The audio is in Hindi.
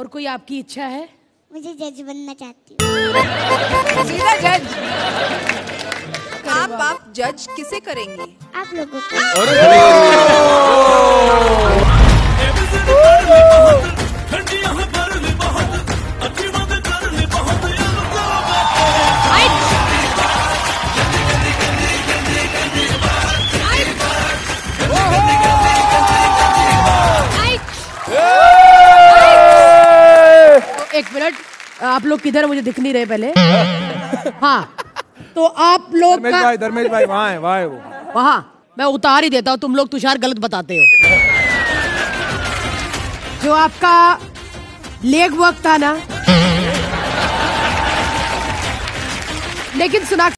आपकी इच्छा है? मुझे जज बनना चाहती हूँ। सीधा जज आप आप जज किसे करेंगे? आप लोगों को। एक मिनट। आप लोग किधर मुझे दिख नहीं रहे पहले? हाँ। तो आप लोग धर्मेश भाई धर्मेश भाई वहाँ है वहाँ है वो। वहाँ। मैं उतार ही देता हूँ तुम लोग तुषार गलत बताते हो। जो आपका लेग वर्क था ना। लेकिन सुना